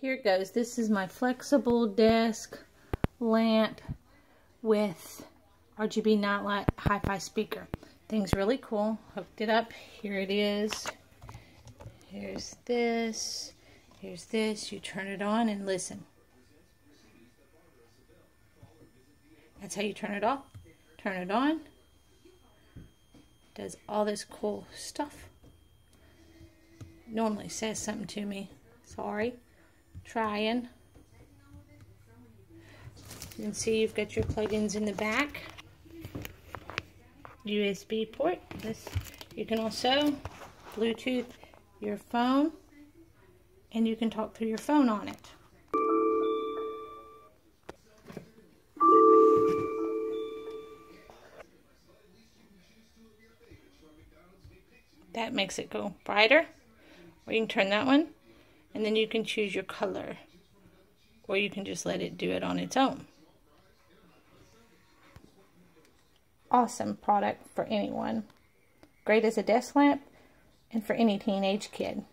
here it goes. This is my flexible desk lamp with RGB nightlight hi-fi speaker. Thing's really cool. Hooked it up. Here it is. Here's this. Here's this. You turn it on and listen. That's how you turn it off. Turn it on. Does all this cool stuff. Normally says something to me. Sorry. Trying. You can see you've got your plugins in the back. USB port. This you can also Bluetooth your phone and you can talk through your phone on it. That makes it go brighter. Or you can turn that one and then you can choose your color. Or you can just let it do it on its own. Awesome product for anyone. Great as a desk lamp and for any teenage kid.